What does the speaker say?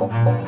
Bye.